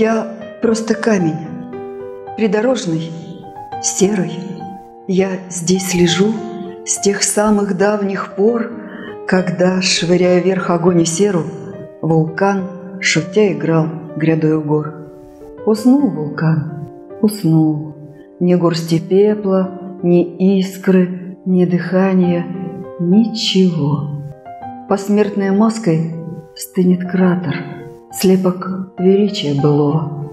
Я просто камень, придорожный, серый. Я здесь лежу с тех самых давних пор, когда, швыряя вверх огонь и серу, вулкан шутя, играл грядой гор. Уснул вулкан, уснул. Ни горсти пепла, ни искры, ни дыхания, ничего. Посмертной маской стынет кратер, слепок величия былого.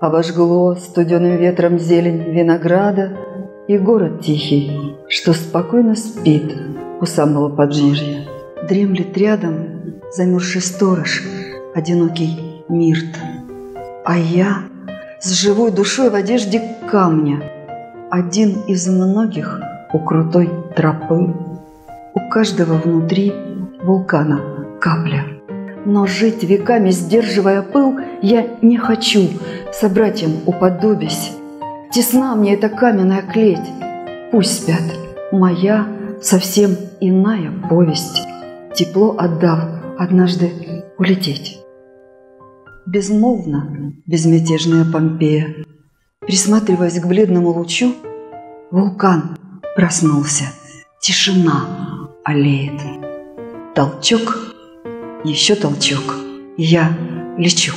Обожгло студеным ветром зелень винограда и город тихий, что спокойно спит у самого подножья. Дремлет рядом замерзший сторож, одинокий Мирт. А я с живой душой в одежде камня, один из многих у крутой тропы. У каждого внутри вулкана капля. Но жить веками, сдерживая пыл, я не хочу, собратьям уподобясь. Тесна мне эта каменная клеть, пусть спят, моя совсем иная повесть, тепло отдав однажды улететь. Безмолвно, безмятежная Помпея, присматриваясь к бледному лучу, вулкан проснулся, тишина олеет. Толчок, еще толчок, я лечу.